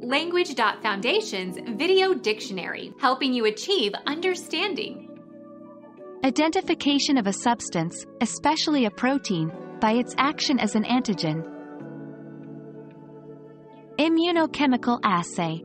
Language.Foundation's Video Dictionary, helping you achieve understanding. Identification of a substance, especially a protein, by its action as an antigen. Immunochemical assay.